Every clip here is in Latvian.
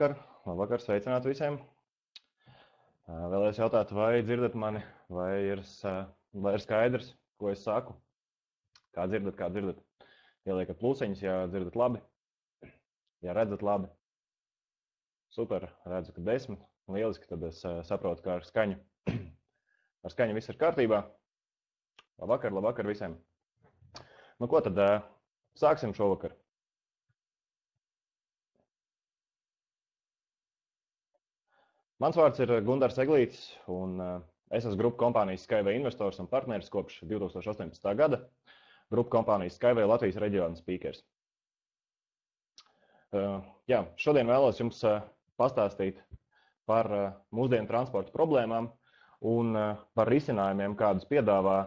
Labvakar, labvakar, sveicināti visiem. Vēlējos jautāt, vai dzirdat mani, vai ir, vai ir skaidrs, ko es saku? Kā dzirdat, kā dzirdat? Ieliekat plusiņus, ja dzirdat labi, ja redzat labi. Super, redzu, ka desmit. Lieliski, tad es saprotu, kā ar skaņu. Ar skaņu viss ir kārtībā. Labvakar, labvakar visiem. Nu, ko tad sāksim šovakar? Mans vārds ir Gunārs Eglīts, un es esmu grupu kompānijas Skyway investors un partneris kopš 2018. gada. Grupu kompānijas Skyway Latvijas reģiona speakers. Jā, šodien vēlos jums pastāstīt par mūsdienu transporta problēmām un par risinājumiem, kādus piedāvā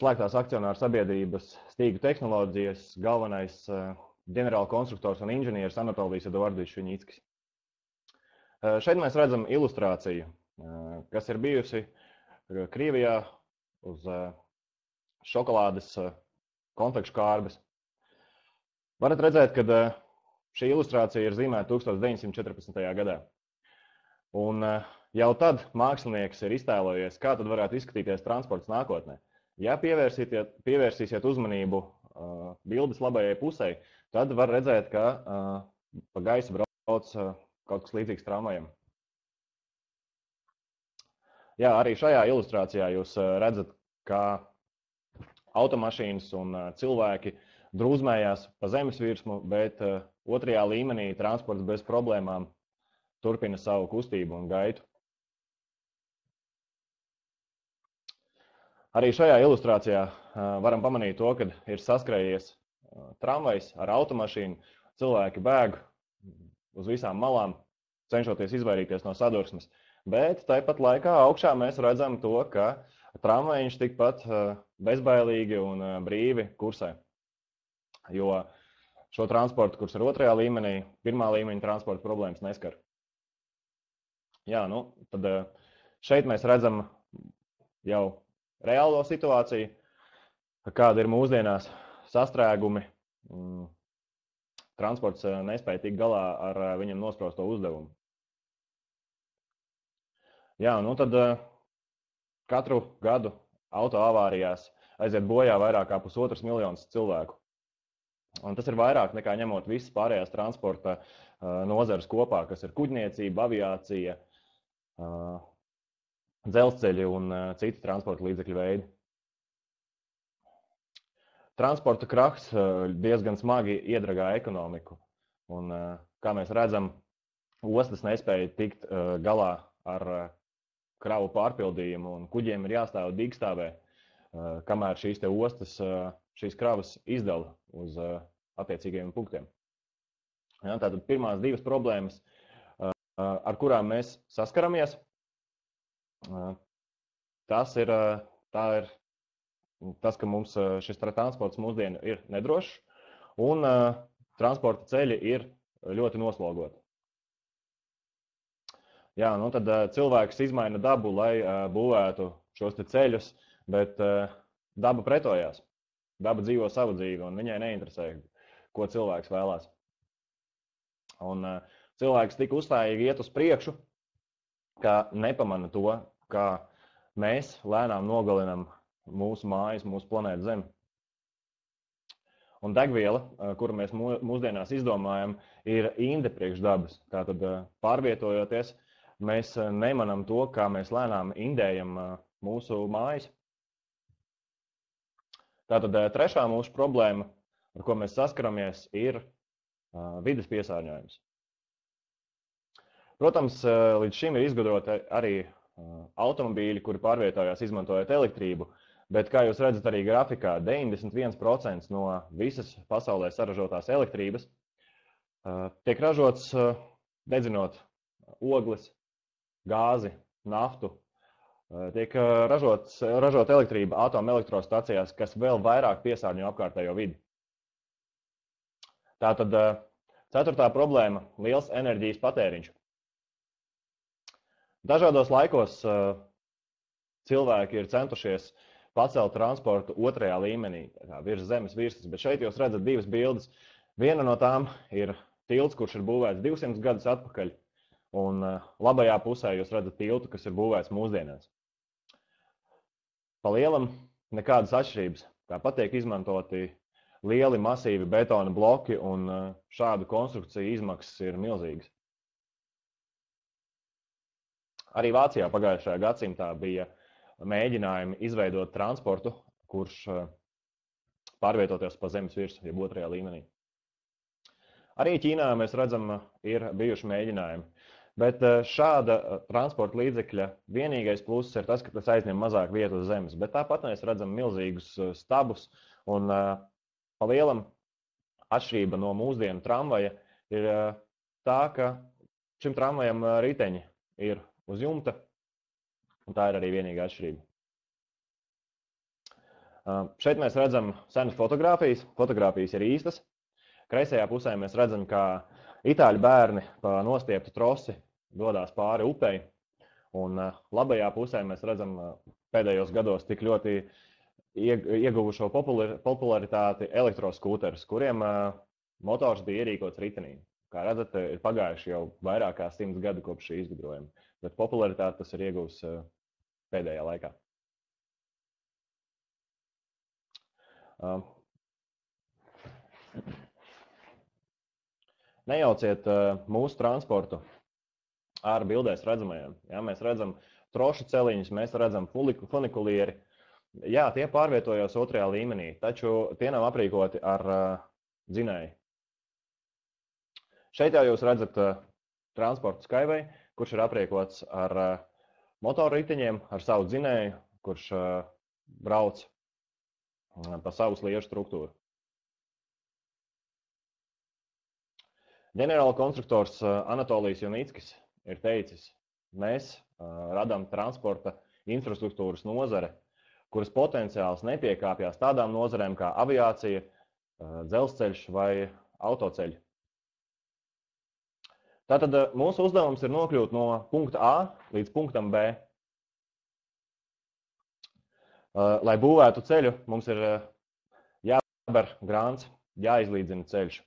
slēgtās akcionāru sabiedrības stīgu tehnoloģijas galvenais ģenerāla konstruktors un inženieris Anatolijas Eduardovs Šņīckis. Šeit mēs redzam ilustrāciju, kas ir bijusi Krievijā uz šokolādes konfekšu kārbes. Varat redzēt, ka šī ilustrācija ir zīmēta 1914. gadā. Un jau tad mākslinieks ir iztēlojies, kā tad varētu izskatīties transports nākotnē. Ja pievērsīsiet uzmanību bildes labajai pusē, tad var redzēt, ka pa gaisu brauc kaut kas līdzīgs tramvajam. Jā, arī šajā ilustrācijā jūs redzat, kā automašīnas un cilvēki drūzmējās pa zemes virsmu, bet otrajā līmenī transports bez problēmām turpina savu kustību un gaitu. Arī šajā ilustrācijā varam pamanīt to, ka ir saskrējies tramvajs ar automašīnu. Cilvēki bēg uz visām malām, cenšoties izvairīties no sadursmes. Bet tāpat laikā augšā mēs redzam to, ka tramvajiņš tikpat bezbailīgi un brīvi kursē. Jo šo transportu, kurš ir otrajā līmenī, pirmā līmeņa transporta problēmas neskar. Jā, nu, tad šeit mēs redzam jau reālo situāciju, kāda ir mūsdienās sastrēgumi. Transports eh, nespēja tikt galā ar eh, viņam nosprosto uzdevumu. Jā, nu tad eh, katru gadu auto avārijās aiziet bojā vairāk kā pusotras miljonus cilvēku. Un tas ir vairāk nekā ņemot visas pārējās transporta nozares kopā, kas ir kuģniecība, aviācija, dzelzceļi un citi transporta līdzekļu veidi. Transporta krahs uh, diezgan smagi iedragā ekonomiku. Un, uh, kā mēs redzam, ostas nespēja tikt uh, galā ar kravu pārpildījumu, un kuģiem ir jāstāv dīkstāvē, kamēr šīs ostas šīs kravas izdala uz attiecīgajiem punktiem. Ja, tātad pirmās divas problēmas, ar kurām mēs saskaramies, Tas ir, ir tas, ka mums šis transports mūsdienu ir nedrošs un transporta ceļi ir ļoti noslogoti. Jā, nu tad cilvēks izmaina dabu, lai būvētu šos ceļus, bet daba pretojās. Daba dzīvo savu dzīvi, un viņai neinteresē, ko cilvēks vēlās. Un cilvēks tik uzstājīgi iet uz priekšu, ka nepamana to, kā mēs lēnām nogalinam mūsu mājas, mūsu planētu Zemi. Un degviela, kuru mēs mūsdienās izdomājam, ir inde priekš dabas. Tātad, pārvietojoties, mēs nemanām to, kā mēs lēnām indējam mūsu mājas. Tātad trešā mūsu problēma, ar ko mēs saskaramies, ir vidas piesārņojums. Protams, līdz šim ir izgudrota arī automobīļi, kuri pārvietojās izmantojot elektrību, bet, kā jūs redzat, arī grafikā 91% no visas pasaulē saražotās elektrības tiek ražots dedzinot ogles, gāzi, naftu. Tiek ražots, ražot elektrība atomelektrostacijās, kas vēl vairāk piesārņo apkārtējo vidi. Tātad ceturtā problēma - liels enerģijas patēriņš. Dažādos laikos uh, cilvēki ir centušies pacelt transportu otrajā līmenī, virs zemes virsmas. Bet šeit jūs redzat divas bildes. Viena no tām ir tilts, kurš ir būvēts 200 gadus atpakaļ, un uh, labajā pusē jūs redzat tiltu, kas ir būvēts mūsdienās. Pa lielam nekādas atšķirības. Tāpat tiek izmantoti lieli, masīvi betona bloki, un uh, šādu konstrukciju izmaksas ir milzīgas. Arī Vācijā pagājušajā gadsimtā bija mēģinājumi izveidot transportu, kurš eh, pārvietoties pa zemes virsmu, jeb otrajā līmenī. Arī Ķīnā mēs redzam, ir bijuši mēģinājumi. Bet eh, šāda eh, transporta līdzekļa vienīgais pluss ir tas, ka tas aizņem mazāk vietu uz zemes. Bet tāpat mēs redzam milzīgus stabus un pa lielam atšķirība no mūsdienu tramvaja ir tā, ka šim tramvajam riteņi ir uz jumta. Un tā ir arī vienīgā atšķirība. Uh, šeit mēs redzam senas fotogrāfijas. Fotogrāfijas ir īstas. Kreisajā pusē mēs redzam, kā itāļu bērni pa nostieptu trosi dodas pāri upei. Un uh, labajā pusē mēs redzam uh, pēdējos gados tik ļoti ieguvušo popularitāti elektroskūterus, kuriem motors bija ierīkots ritenī. Kā redzat, ir pagājuši jau vairāk kā simts gadi kopš šī izgudrojuma bet popularitāti tas ir eh, pēdējā laikā. Um, Nejauciet mūsu transportu ar bildēs redzamajiem. Ja, mēs redzam trošu celiņus, mēs redzam funikulieri. Jā, tie pārvietojās otrajā līmenī, taču tie nav aprīkoti ar uh, dzinēju. Šeit jau jūs redzat uh, transportu Skyway, kurš ir aprīkots ar uh, motorriteņiem, ar savu dzinēju, kurš uh, brauc uh, pa savu sliežu struktūru. Ģenerāla konstruktors Anatolijas Junīckis ir teicis, mēs radām transporta infrastruktūras nozare, kuras potenciāls nepiekāpjas tādām nozarēm kā aviācija, dzelzceļš vai autoceļi. Tātad mūsu uzdevums ir nokļūt no punkta A līdz punktam B. Lai būvētu ceļu, mums ir jāber grāns, jāizlīdzina ceļš.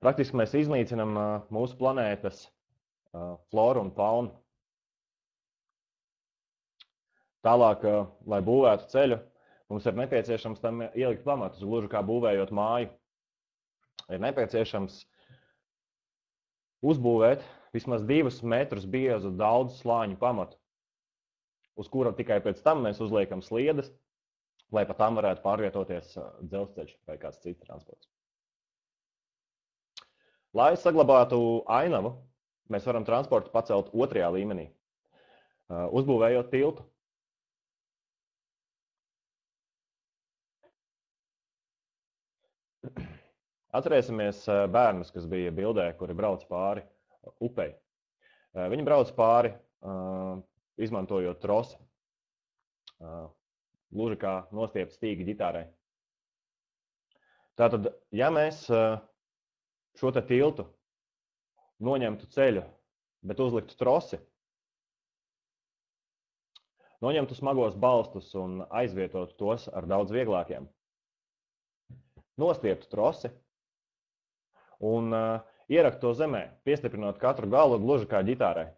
Praktiski mēs iznīcinām mūsu planētas floru un faunu. Tālāk, lai būvētu ceļu, mums ir nepieciešams tam ielikt pamatus, gluži kā būvējot māju. Ir nepieciešams uzbūvēt vismaz divus metrus biezu daudz slāņu pamatu, uz kura tikai pēc tam mēs uzliekam sliedes, lai pa tām varētu pārvietoties dzelzceļš vai kāds cits transports. Lai saglabātu ainavu, mēs varam transportu pacelt otrajā līmenī, uzbūvējot tiltu. Atcerēsimies bērnus, kas bija bildē, kuri brauc pāri upei. Viņi brauc pāri, izmantojot trosi, gluži kā nostiept stīgi ģitārai. Tātad, ja mēs šo tiltu noņemtu ceļu, bet uzliktu trosi, noņemtu smagos balstus un aizvietotu tos ar daudz vieglākiem. Nostieptu trosi un uh, ieraktu to zemē, piestiprinot katru galu gluži kā ģitārai.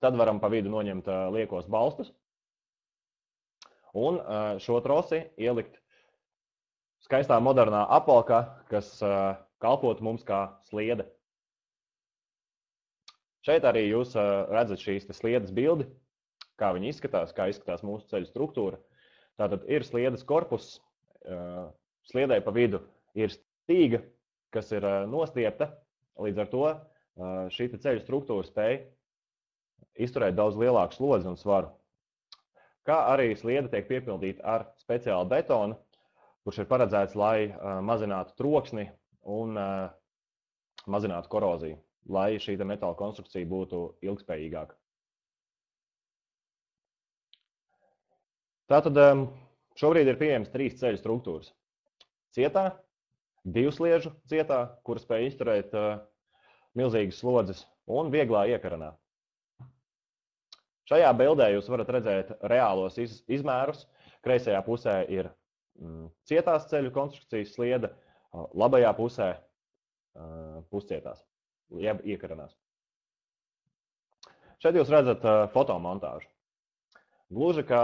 Tad varam pa vidu noņemt uh, liekos balstus un uh, šo trosi ielikt skaistā modernā apakā, kas uh, kalpot mums kā sliede. Šeit arī jūs redzat šīs sliedes bildi, kā viņi izskatās, kā izskatās mūsu ceļu struktūra. Tātad ir sliedes korpus, sliedē pa vidu ir stīga, kas ir nostiepta. Līdz ar to šī ceļu struktūra spēj izturēt daudz lielāku slodzi un svaru. Kā arī sliede tiek piepildīta ar speciālu betonu, kurš ir paredzēts, lai mazinātu troksni un mazinātu koroziju, lai šī metāla konstrukcija būtu ilgspējīgāka. Tātad šobrīd ir pieejamas trīs ceļu struktūras. Cietā, divsliežu cietā, kur spēj izturēt uh, milzīgas slodzes, un vieglā iekaranā. Šajā bildē jūs varat redzēt reālos iz, izmērus. Kreisajā pusē ir mm, cietās ceļu konstrukcijas sliede, labajā pusē puscietās, jeb iekaranās. Šeit jūs redzat fotomontāžu. Gluži kā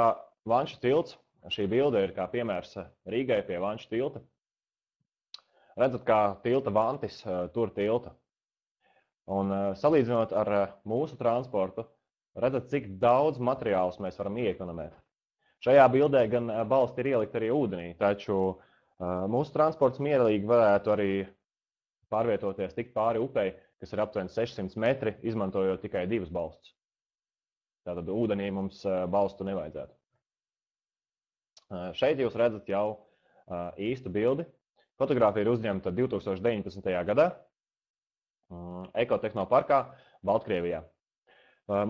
Vanša tilts, šī bilde ir kā piemērs Rīgai pie Vanša tilta. Redzat, kā tilta vantis tur tilta. Un salīdzinot ar mūsu transportu, redzat, cik daudz materiālus mēs varam iekonomēt. Šajā bildē gan balsti ir ielikt arī ūdenī, taču Mūsu transports mierīgi varētu arī pārvietoties tik pāri upei, kas ir aptuveni 600 metri, izmantojot tikai divus balstus. Tātad ūdenī mums balstu nevajadzētu. Šeit jūs redzat jau īstu bildi. Fotogrāfija ir uzņemta 2019. gadā Ekotehnoparkā, Baltkrievijā.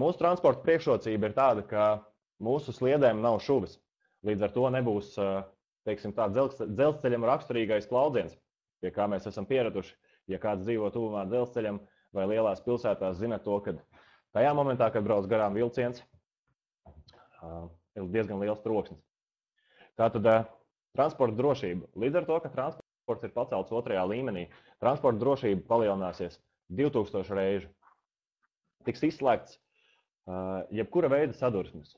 Mūsu transporta priekšrocība ir tāda, ka mūsu sliedēm nav šuvis. Līdz ar to nebūs teiksim, tā, dzelzceļam raksturīgais klaudziens, pie kā mēs esam pieraduši. Ja kāds dzīvo tuvumā dzelzceļam vai lielās pilsētās, zina to, ka tajā momentā, kad brauc garām vilciens, ir diezgan liels troksnis. Tātad transporta drošība. Līdz ar to, ka transports ir pacelts otrajā līmenī, transporta drošība palielināsies 2000 reižu. Tiks izslēgts jebkura veida sadursmes.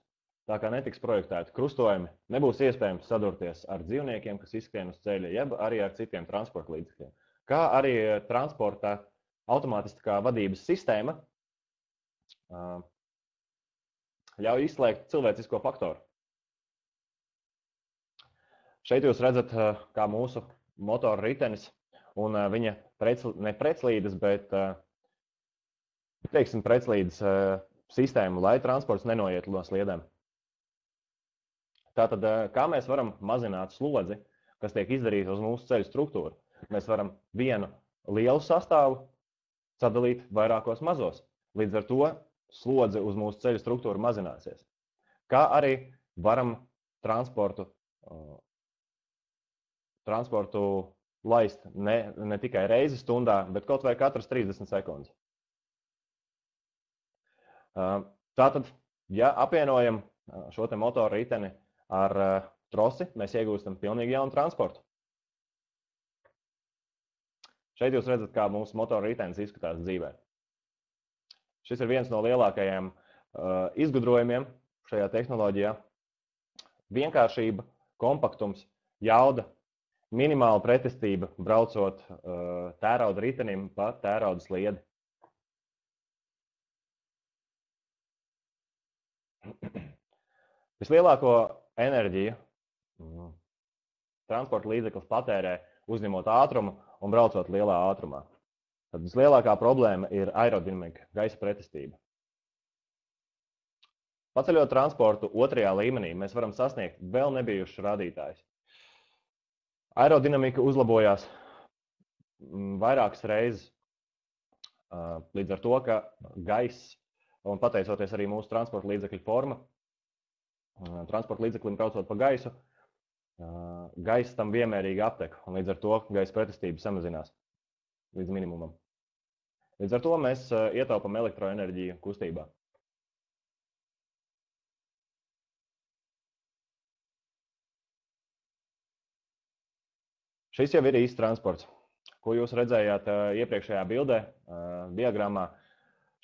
Tā kā netiks projektēti krustojumi, nebūs iespējams sadurties ar dzīvniekiem, kas izskrien uz ceļa, jeb arī ar citiem transporta līdzekļiem. kā arī transporta automātiskā vadības sistēma ļauj izslēgt cilvēcisko faktoru. Šeit jūs redzat, kā mūsu motora ritenis un viņa prec, ne preclīdes, bet teiksim, preclīdes sistēmu, lai transports nenoiet no sliedēm. Tātad, kā mēs varam mazināt slodzi, kas tiek izdarīta uz mūsu ceļu struktūru? Mēs varam vienu lielu sastāvu sadalīt vairākos mazos. Līdz ar to slodze uz mūsu ceļu struktūru mazināsies. Kā arī varam transportu, transportu laist ne, ne tikai reizi stundā, bet kaut vai katras 30 sekundes. Tātad, ja apvienojam šo motoru riteni ar trosi, mēs iegūstam pilnīgi jaunu transportu. Šeit jūs redzat, kā mūsu motora ritenis izskatās dzīvē. Šis ir viens no lielākajiem uh, izgudrojumiem šajā tehnoloģijā. Vienkāršība, kompaktums, jauda, minimāla pretestība braucot uh, tērauda ritenim pa tērauda sliedi. Vislielāko enerģiju mm, transporta līdzeklis patērē uzņemot ātrumu un braucot lielā ātrumā. Tad vislielākā problēma ir aerodinamika, gaisa pretestība. Paceļot transportu otrajā līmenī, mēs varam sasniegt vēl nebijušus rādītājus. Aerodinamika uzlabojās mm, vairākas reizes līdz ar to, ka gaiss, un pateicoties arī mūsu transporta līdzekļu forma, transporta līdzeklim braucot pa gaisu, gaisa tam vienmērīgi aptek, un līdz ar to gaisa pretestība samazinās līdz minimumam. Līdz ar to mēs ietaupām elektroenerģiju kustībā. Šis jau ir īsts transports, ko jūs redzējāt iepriekšējā bildē, diagrammā.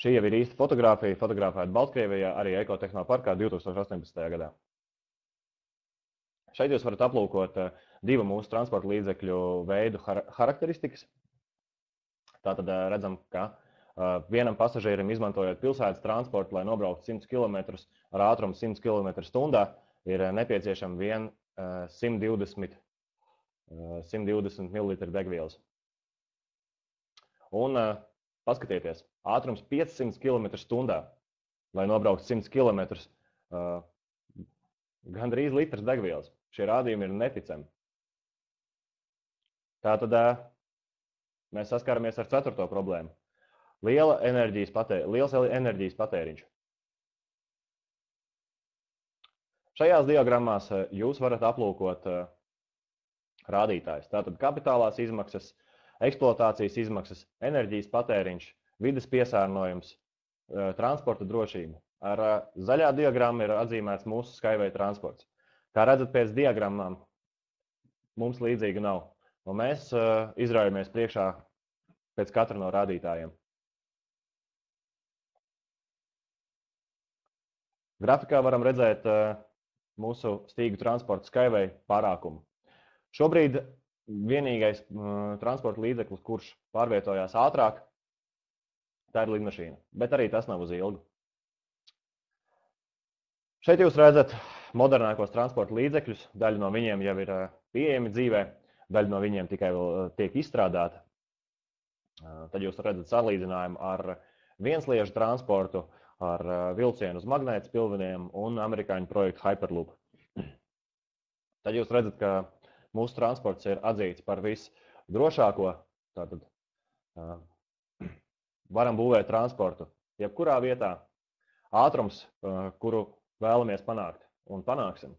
Šī jau ir īsta fotografija, fotografēta Baltkrievijā, arī Ekotehnoparkā 2018. gadā. Šeit jūs varat aplūkot eh, divu mūsu transporta līdzekļu veidu charakteristikas. Tātad eh, redzam, ka eh, vienam pasažierim izmantojot pilsētas transportu, lai nobrauktu 100 km ar ātrumu 100 km/h, ir nepieciešama vien 120, 120 ml degvielas. Un paskatieties, ātrums 500 km/h, lai nobrauktu 100 km, gandrīz litrs degvielas. Šie rādījumi ir neticami. Tātad mēs saskaramies ar ceturto problēmu. Liela enerģijas patēri, liels enerģijas patēriņš. Šajās diagrammās jūs varat aplūkot rādītājus. Tātad kapitālās izmaksas, eksploatācijas izmaksas, enerģijas patēriņš, vidas piesārņojums, transporta drošība. Ar zaļā diagrammu ir atzīmēts mūsu Skyway transports. Kā redzat, pēc diagrammām mums līdzīga nav. Un mēs uh, izraujamies priekšā pēc katra no rādītājiem. Grafikā varam redzēt mūsu stīgu transporta Skyway pārākumu. Šobrīd vienīgais transporta līdzeklis, kurš pārvietojās ātrāk, tā ir lidmašīna. Bet arī tas nav uz ilgu. Šeit jūs redzat modernākos transporta līdzekļus. Daļa no viņiem jau ir pieejami dzīvē, daļa no viņiem tikai vēl tiek izstrādāta. Tad jūs redzat salīdzinājumu ar viensliežu transportu, ar vilcienu uz magnētas pilveniem un amerikāņu projektu Hyperloop. Tad jūs redzat, ka mūsu transports ir atzīts par visdrošāko. Tātad varam būvēt transportu jebkurā vietā. Ātrums, kuru vēlamies panākt, un panāksim,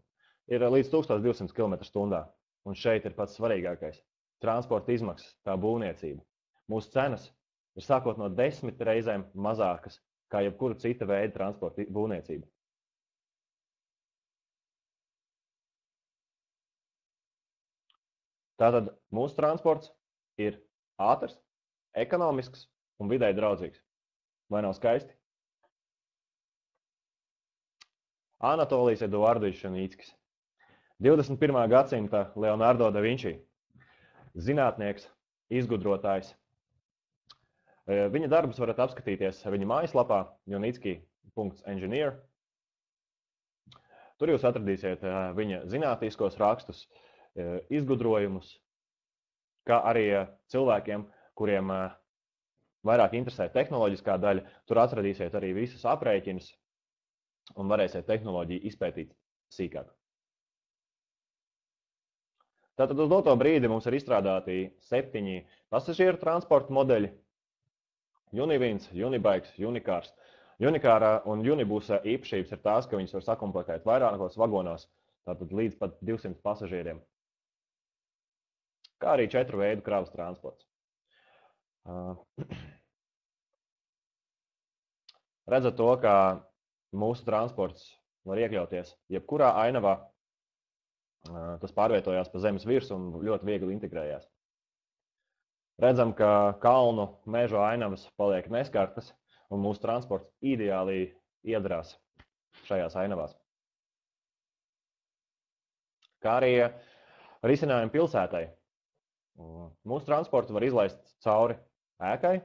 ir līdz 1200 km/h. Un šeit ir pats svarīgākais - transporta izmaksas, tā būvniecība. Mūsu cenas ir sākot no desmit reizēm mazākas kā jebkura cita veida transporta būvniecība. Tātad mūsu transports ir ātrs, ekonomisks un vidē draudzīgs. Vai nav skaisti? Anatolijas Eduardovičs Nīckis. 21. gadsimta Leonardo da Vinci. Zinātnieks, izgudrotājs. Viņa darbus varat apskatīties viņa mājaslapā unitski.engineer. Tur jūs atradīsiet viņa zinātniskos rakstus, izgudrojumus, kā arī cilvēkiem, kuriem vairāk interesē tehnoloģiskā daļa, tur atradīsiet arī visus aprēķinus un varēsiet tehnoloģiju izpētīt sīkāk. Tātad uz doto brīdi mums ir izstrādāti septiņi pasažieru transporta modeļi. Univins, Unibikes, Unikārs. Unikāra un Unibūsa īpašības ir tās, ka viņas var sakomplektēt vairākos vagonos, tātad līdz pat 200 pasažieriem. Kā arī četru veidu kravas transports. Redzat to, ka mūsu transports var iekļauties jebkurā ainavā, tas pārvietojās pa zemes virsmu un ļoti viegli integrējās. Redzam, ka kalnu meža ainavas paliek neskartas, un mūsu transports ideāli iedarās šajās ainavās. Kā arī risinājumi pilsētai. Mūsu transportu var izlaist cauri ēkai.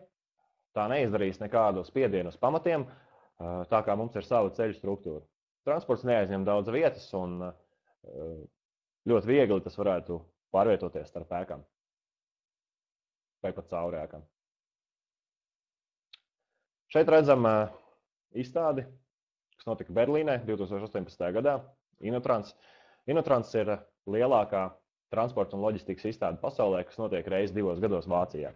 Tā neizdarīs nekādu spiedienu uz pamatiem, tā kā mums ir sava ceļu struktūra. Transports neaizņem daudz vietas, un ļoti viegli tas varētu pārvietoties starp ēkām vai pat cauri ēkām. Šeit redzam izstādi, kas notika Berlīnē 2018. gadā. Inotrans. Inotrans ir lielākā transporta un loģistikas izstāde pasaulē, kas notiek reizes divos gados Vācijā.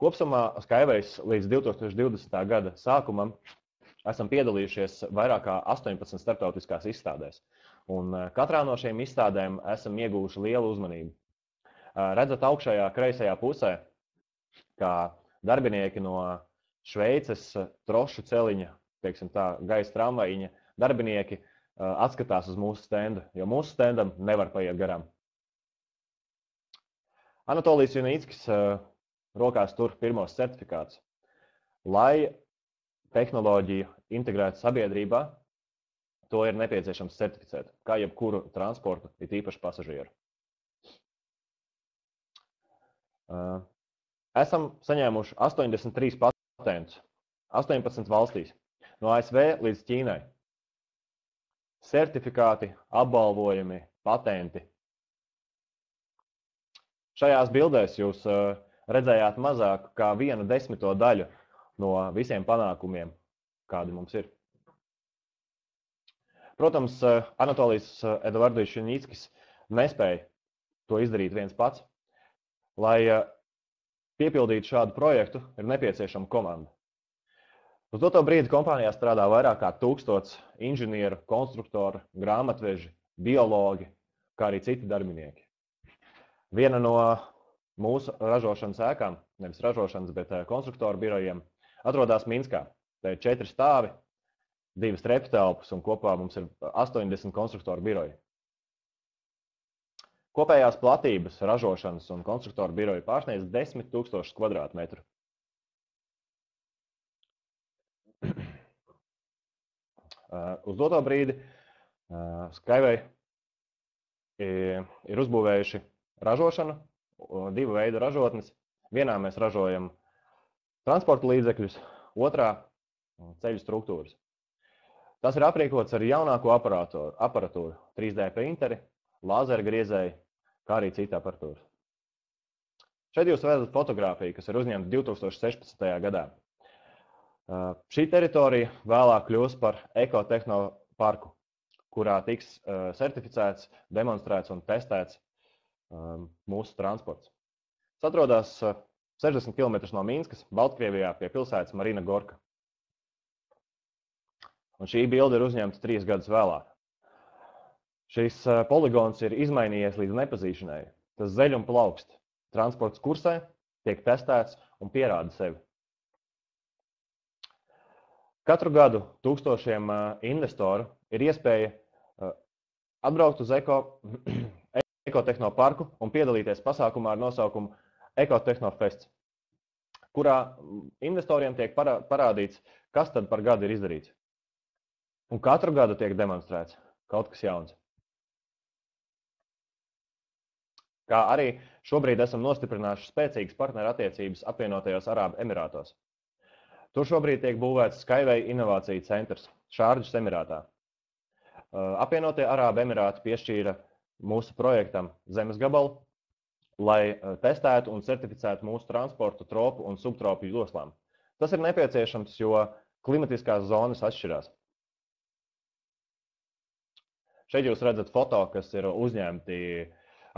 Kopumā Skyways līdz 2020. gada sākumam esam piedalījušies vairāk kā 18 starptautiskās izstādēs. Un eh, katrā no šīm izstādēm esam ieguvuši lielu uzmanību. Eh, redzat, augšējā kreisajā pusē, kā darbinieki no Šveices trošu celiņa, tā, gaisa tramvajiņa, darbinieki atskatās uz mūsu stendu, jo mūsu stendam nevar paiet garām. Anatolijas Junītskis rokās tur pirmos certifikātus. Lai tehnoloģiju integrētu sabiedrībā, to ir nepieciešams certificēt, kā jebkuru transportu, it īpaši pasažieru. Esam saņēmuši 83 patentus 18 valstīs, no ASV līdz Ķīnai. Certifikāti, apbalvojumi, patenti. Šajās bildēs jūs redzējāt mazāk kā vienu desmito daļu no visiem panākumiem, kādi mums ir. Protams, eh, Anatolijas eh, Edvards Šunīckis nespēja to izdarīt viens pats. Lai eh, piepildītu šādu projektu, ir nepieciešama komanda. Uz to brīdi kompānijā strādā vairāk kā tūkstots inženieru, konstruktoru, grāmatveži, biologi, kā arī citi darbinieki. Viena no mūsu ražošanas ēkām, nevis ražošanas, bet konstruktoru birojiem, atrodas Minskā. Te ir četri stāvi, divas treptelpas un kopā mums ir 80 konstruktoru biroji. Kopējās platības ražošanas un konstruktoru biroju pārsniedz 10 000 kvadrātmetru. Uz doto brīdi Skyway ir uzbūvējuši ražošanu, divu veidu ražotnes. Vienā mēs ražojam transporta līdzekļus, otrā ceļu struktūras. Tas ir aprīkots ar jaunāko aparatūru, aparatūru 3D printeri, lāzera griezēju, kā arī citu aparatūru. Šeit jūs redzat fotografiju, kas ir uzņemta 2016. gadā. Šī teritorija vēlāk kļūs par ekotehnoparku, kurā tiks certificēts, demonstrēts un testēts mūsu transports. Tas atrodas 60 uh, km no Mīnskas, Baltkrievijā, pie pilsētas Marina Gorka. Un šī bilde ir uzņemta trīs gadus vēlāk. Šis poligons ir izmainījies līdz nepazīšanai. Tas zeļ un plaukst. Transports kursē, tiek testēts un pierāda sevi. Katru gadu tūkstošiem investoru ir iespēja atbraukt uz eko, ekotehnoparku un piedalīties pasākumā ar nosaukumu Ekotehno-fests, kurā investoriem tiek parādīts, kas tad par gadu ir izdarīts. Un katru gadu tiek demonstrēts kaut kas jauns. kā arī šobrīd esam nostiprinājuši spēcīgas partnerattiecības apvienotajos Arābu Emirātos. Tur šobrīd tiek būvēts Skyway inovāciju centrs Šārdžas Emirātā. Apvienotie Arābu Emirāti piešķīra mūsu projektam zemes gabalu, lai testētu un certificētu mūsu transportu tropu un subtropu joslām. Tas ir nepieciešams, jo klimatiskās zonas atšķirās. Šeit jūs redzat foto, kas ir uzņemti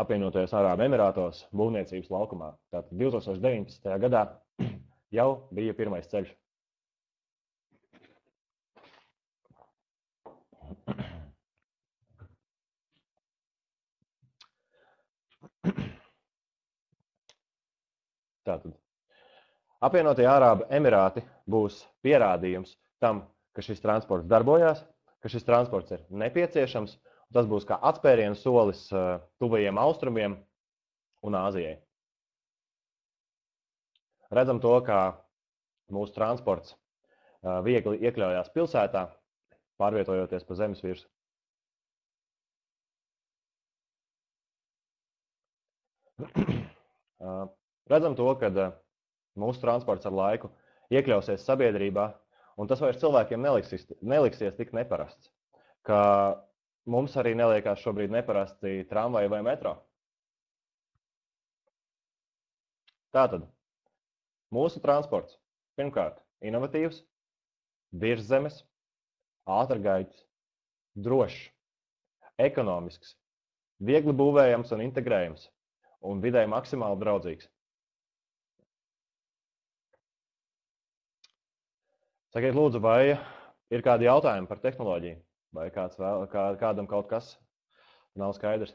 apvienotajos Arābu Emirātos būvniecības laukumā. Tātad 2019. gadā jau bija pirmais ceļš. Tātad apvienotie Arābu Emirāti būs pierādījums tam, ka šis transports darbojās, ka šis transports ir nepieciešams. Tas būs kā atspērienu solis tuvajiem austrumiem un Āzijai. Redzam to, kā mūsu transports viegli iekļaujās pilsētā, pārvietojoties pa zemes virsmu. redzam to, ka mūsu transports ar laiku iekļausies sabiedrībā, un tas vairs cilvēkiem neliksies, neliksies tik neparasts. Ka mums arī neliekās šobrīd neparasti tramvaji vai metro. Tātad mūsu transports pirmkārt inovatīvs, virszemes, ātrgaitas, drošs, ekonomisks, viegli būvējams un integrējams un vidē maksimāli draudzīgs. Sakiet, lūdzu, vai ir kādi jautājumi par tehnoloģiju? Vai kāds vēl, kā, kādam kaut kas nav skaidrs?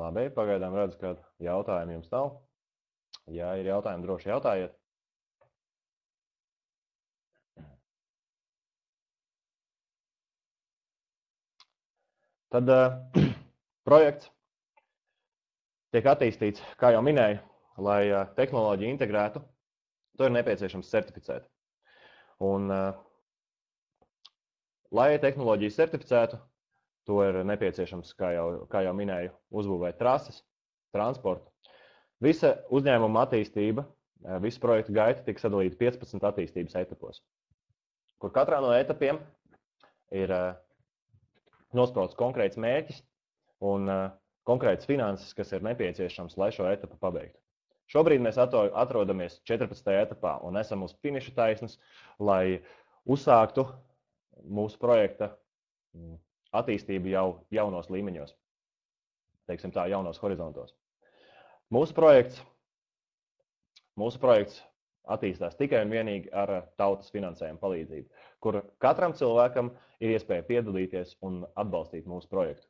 Labi, pagaidām redzu, ka jautājumu jums nav. Ja ir jautājumi, droši jautājiet. Tad uh, projekts tiek attīstīts, kā jau minēju, lai uh, tehnoloģiju integrētu. To ir nepieciešams certificēt. Un, uh, lai tehnoloģiju certificētu, to ir nepieciešams, kā jau, kā jau minēju, uzbūvēt trases, transportu. Visa uzņēmuma attīstība, visa projekta gaita tika sadalīta 15 attīstības etapos, kur katrā no etapiem ir nosprauts konkrēts mērķis un uh, konkrēts finanses, kas ir nepieciešams, lai šo etapu pabeigtu. Šobrīd mēs atrodamies 14. etapā un esam uz finiša taisnes, lai uzsāktu mūsu projekta mm, attīstību jau jaunos līmeņos, teiksim tā, jaunos horizontos. Mūsu projekts, mūsu projekts attīstās tikai un vienīgi ar tautas finansējumu palīdzību, kur katram cilvēkam ir iespēja piedalīties un atbalstīt mūsu projektu.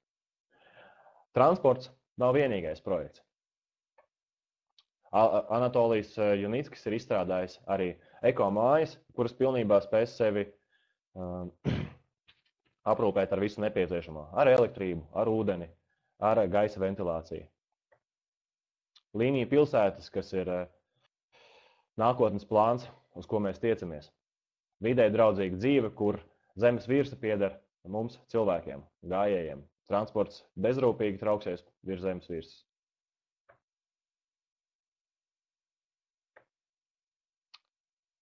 Transports nav vienīgais projekts. Anatolijas Junīskis ir izstrādājis arī ekomājas, kuras pilnībā spēs sevi um, aprūpēt ar visu nepieciešamo, ar elektrību, ar ūdeni, ar gaisa ventilāciju. Līnija pilsētas, kas ir uh, nākotnes plāns, uz ko mēs tiecamies. Vidē draudzīga dzīve, kur zemes virsma pieder mums, cilvēkiem, gājējiem. Transports bezrūpīgi trauksies virs zemes virsmas.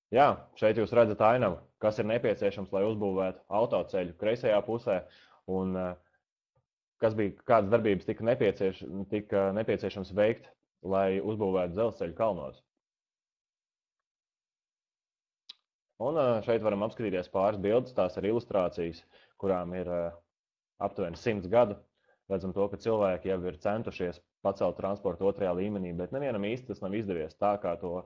Jā, šeit jūs redzat ainavu, kas ir nepieciešams, lai uzbūvētu autoceļu kreisajā pusē. Un, kas bija, kādas darbības tika, nepiecieš, tika nepieciešams veikt, lai uzbūvētu dzelzceļu kalnos. Un šeit varam apskatīties pāris bildes, tās ir ilustrācijas, kurām ir aptuveni simts gadu. Redzam to, ka cilvēki jau ir centušies pacelt transportu otrajā līmenī, bet nevienam īsti tas nav izdevies tā, kā to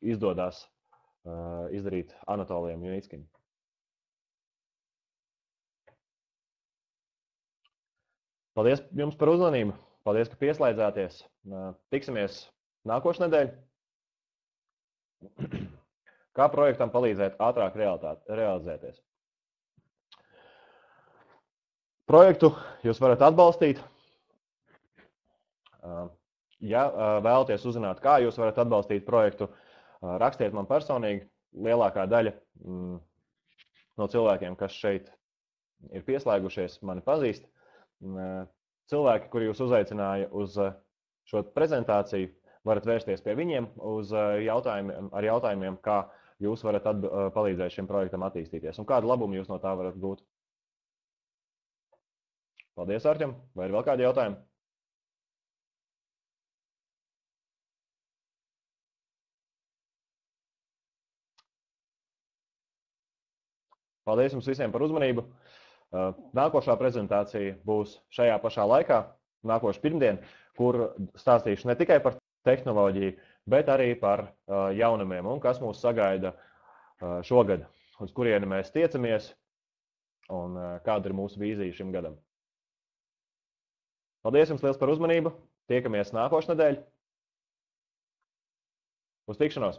izdodas uh, izdarīt Anatolijam Juniskim. Paldies jums par uzmanību. Paldies, ka pieslēdzāties. Tiksimies nākošais nedēļa. Kā projektam palīdzēt ātrāk realizēties? Projektu jūs varat atbalstīt. Ja vēlaties uzzināt, kā jūs varat atbalstīt projektu, rakstiet man personīgi. Lielākā daļa mm, no cilvēkiem, kas šeit ir pieslēgušies, mani pazīst. Cilvēki, kuri jūs uzaicināja uz šo prezentāciju, varat vērsties pie viņiem jautājumiem, ar jautājumiem, kā jūs varat palīdzēt šim projektam attīstīties un kādu labumu jūs no tā varat gūt. Paldies, Arķim! Vai ir vēl kādi jautājumi? Paldies jums visiem par uzmanību. Nākošā prezentācija būs šajā pašā laikā, nākošais pirmdien, kur stāstīšu ne tikai par tehnoloģiju, bet arī par uh, jaunumiem un kas mūs sagaida uh, šogad, uz kurieni mēs tiecamies un kāda ir mūsu vīzija šim gadam. Paldies jums liels par uzmanību. Tiekamies nākošais nedēļa. Uz tikšanos!